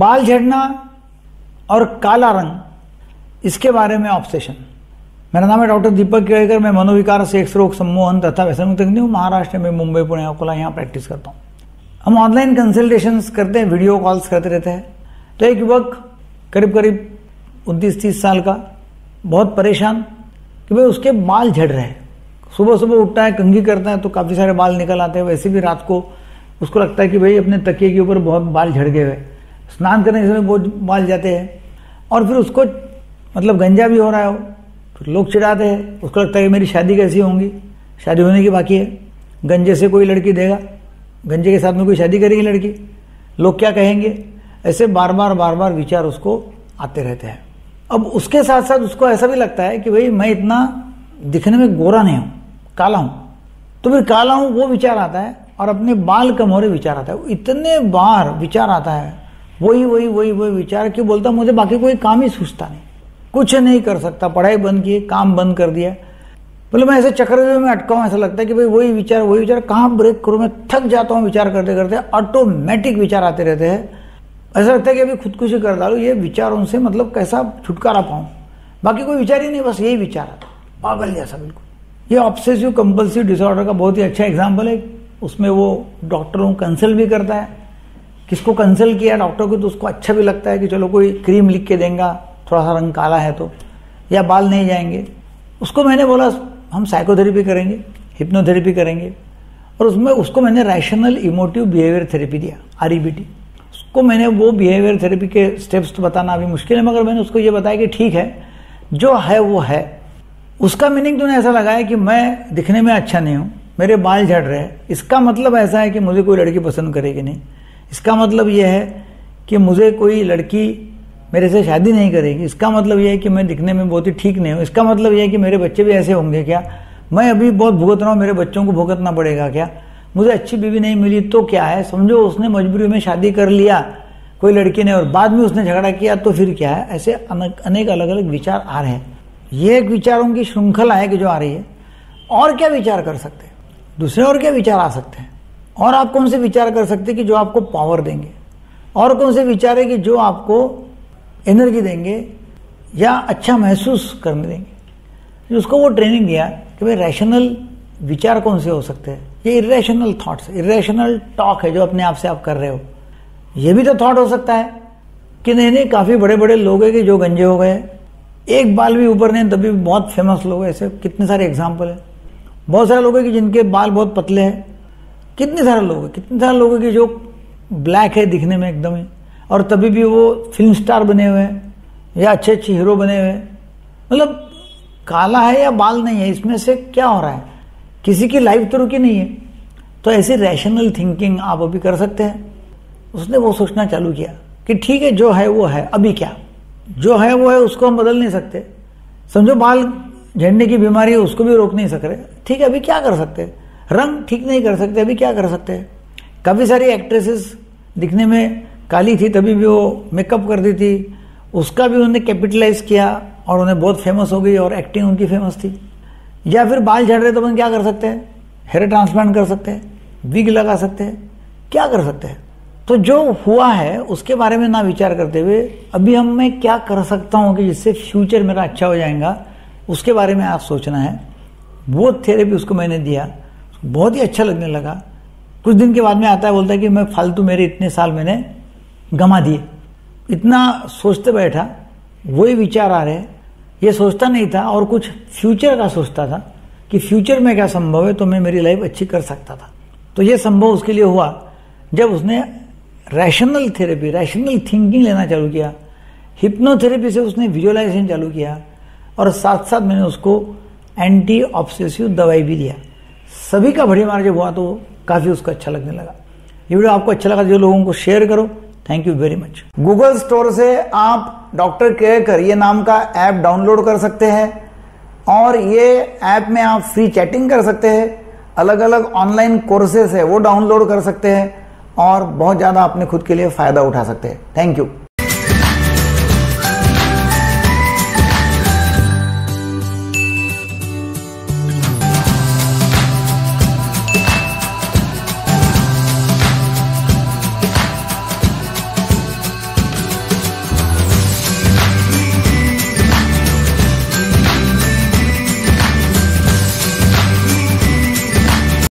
बाल झड़ना और काला रंग, इसके बारे में ऑब्सेशन मेरा नाम है डॉक्टर दीपक केड़कर मैं मनोविकार सेक्स रोग सम्मोहन तथा व्यसन हूँ, महाराष्ट्र में मुंबई, पुणे, अकोला, यहाँ प्रैक्टिस करता हूँ. हम ऑनलाइन कंसल्टेशन करते हैं वीडियो कॉल्स करते रहते हैं. तो एक युवक करीब करीब उनतीस तीस साल का, बहुत परेशान कि भाई उसके बाल झड़ रहे हैं. सुबह सुबह उठता है, कंघी करता है तो काफ़ी सारे बाल निकल आते हैं. वैसे भी रात को उसको लगता है कि भाई अपने तकिए के ऊपर बहुत बाल झड़ गए हुए स्नान करने के समय बहुत बाल जाते हैं। और फिर उसको मतलब गंजा भी हो रहा है। तो लोग चिढ़ाते हैं। उसको लगता है कि मेरी शादी कैसी होंगी? शादी होने की बाकी है। गंजे से कोई लड़की देगा। गंजे के साथ में कोई शादी करेगी लड़की? लोग क्या कहेंगे? ऐसे बार बार बार बार विचार उसको आते रहते हैं। अब उसके साथ साथ उसको ऐसा भी लगता है कि भाई, मैं इतना दिखने में गोरा नहीं हूँ, काला हूँ। तो फिर काला हूँ वो विचार आता है और अपने बाल कम हो रहे विचार आता है। इतने बार विचार आता है वही वही वही वही विचार क्यों बोलता मुझे बाकी कोई काम ही सूझता नहीं। कुछ नहीं कर सकता। पढ़ाई बंद की काम बंद कर दिया। बोले, मैं ऐसे चक्र में अटका हूँ, ऐसा लगता है कि भाई वही विचार वही विचार कहाँ ब्रेक करूँ? मैं थक जाता हूँ विचार करते करते। ऑटोमेटिक विचार आते रहते हैं। ऐसा लगता है कि अभी खुदकुशी कर डालू। ये विचारों से मतलब कैसा छुटकारा पाऊँ? बाकी कोई विचार ही नहीं, बस यही विचार आता पागल जैसा बिल्कुल। ये ऑब्सेसिव कंपल्सिव डिसऑर्डर का बहुत ही अच्छा एग्ज़ाम्पल है। उसमें वो डॉक्टरों को कंसल्ट भी करता है। किसको कंसल्ट किया डॉक्टर को तो उसको अच्छा भी लगता है कि चलो कोई क्रीम लिख के देंगे थोड़ा सा रंग काला है तो या बाल नहीं जाएँगे। उसको मैंने बोला, हम साइकोथेरेपी करेंगे हिप्नोथेरेपी करेंगे। और उसमें, उसको मैंने रैशनल इमोटिव बिहेवियर थेरेपी दिया आर उसको मैंने वो बिहेवियर थेरेपी के स्टेप्स तो बताना अभी मुश्किल है, मगर मैंने उसको ये बताया कि ठीक है, जो है वो है। उसका मीनिंग तो ऐसा लगा है कि मैं दिखने में अच्छा नहीं हूँ, मेरे बाल झड़ रहे हैं। इसका मतलब ऐसा है कि मुझे कोई लड़की पसंद करेगी नहीं। इसका मतलब यह है कि मुझे कोई लड़की मेरे से शादी नहीं करेगी। इसका मतलब यह है कि मैं दिखने में बहुत ही ठीक नहीं हूँ। इसका मतलब यह है कि मेरे बच्चे भी ऐसे होंगे क्या? मैं अभी बहुत भुगत रहा हूँ, मेरे बच्चों को भुगतना पड़ेगा क्या? मुझे अच्छी बीवी नहीं मिली तो क्या है? समझो, उसने मजबूरी में शादी कर लिया, कोई लड़की ने, और बाद में उसने झगड़ा किया तो फिर क्या है? ऐसे अनेक अलग अलग विचार आ रहे हैं। ये एक विचारों की श्रृंखला है कि जो आ रही है। और क्या विचार कर सकते हैं? दूसरे और क्या विचार आ सकते हैं? और आप कौन से विचार कर सकते कि जो आपको पावर देंगे? और कौन से विचार है कि जो आपको एनर्जी देंगे या अच्छा महसूस करने देंगे? उसको वो ट्रेनिंग दिया कि भाई रैशनल विचार कौन से हो सकते हैं? ये इरेशनल थॉट्स इरेशनल टॉक है जो अपने आप से आप कर रहे हो। ये भी तो थॉट हो सकता है कि नहीं नहीं, काफ़ी बड़े बड़े लोग हैं कि जो गंजे हो गए एक बाल भी ऊपर नहीं, तभी बहुत फ़ेमस लोग ऐसे कितने सारे एग्ज़ाम्पल है। बहुत सारे लोग हैं कि जिनके बाल बहुत पतले हैं। कितने सारे लोग हैं, कितने सारे लोग हैं कि जो ब्लैक है दिखने में एकदम ही। और तभी भी वो फ़िल्म स्टार बने हुए हैं, या अच्छे अच्छे हीरो बने हुए हैं। मतलब काला है या बाल नहीं है, इसमें से क्या हो रहा है? किसी की लाइफ तो रुकी नहीं है। तो ऐसी रैशनल थिंकिंग आप अभी कर सकते हैं। उसने वो सोचना चालू किया कि ठीक है, जो है वो है, अभी क्या? जो है वो है, उसको हम बदल नहीं सकते। समझो बाल झंडे की बीमारी है, उसको भी रोक नहीं सक रहे। ठीक है, अभी क्या कर सकते रंग ठीक नहीं कर सकते, अभी क्या कर सकते हैं? काफ़ी सारी एक्ट्रेसेस दिखने में काली थी, तभी भी वो मेकअप करती थी। उसका भी उन्होंने कैपिटलाइज किया और उन्हें बहुत फ़ेमस हो गई और एक्टिंग उनकी फ़ेमस थी। या फिर बाल झड़ रहे तो अपन क्या कर सकते हैं? हेयर ट्रांसप्लांट कर सकते हैं विग लगा सकते हैं। क्या कर सकते हैं? तो जो हुआ है, उसके बारे में ना विचार करते हुए, अभी हम मैं क्या कर सकता हूँ कि जिससे फ्यूचर मेरा अच्छा हो जाएगा, उसके बारे में आप सोचना है। वो थेरेपी उसको मैंने दिया। बहुत ही अच्छा लगने लगा। कुछ दिन के बाद में आता है, बोलता है कि मैं फालतू मेरे इतने साल मैंने गमा दिए। इतना सोचते बैठा, वही विचार आ रहे ये सोचता नहीं था और कुछ फ्यूचर का सोचता था कि फ्यूचर में क्या संभव है तो मैं मेरी लाइफ अच्छी कर सकता था। तो ये संभव उसके लिए हुआ। जब उसने रैशनल थेरेपी रैशनल थिंकिंग लेना चालू किया हिप्नोथेरेपी से उसने विजुअलाइजेशन चालू किया, और साथ साथ मैंने उसको एंटी ऑब्सेसिव दवाई भी दिया। सभी का बढ़िया मार जब हुआ तो काफ़ी उसको अच्छा लगने लगा। ये वीडियो आपको अच्छा लगा जो लोगों को शेयर करो। Thank you very much Google store से आप डॉक्टर केयर ये नाम का ऐप डाउनलोड कर सकते हैं और ये ऐप में आप फ्री चैटिंग कर सकते हैं। अलग अलग ऑनलाइन कोर्सेस है, वो डाउनलोड कर सकते हैं और बहुत ज़्यादा अपने खुद के लिए फ़ायदा उठा सकते हैं। Thank you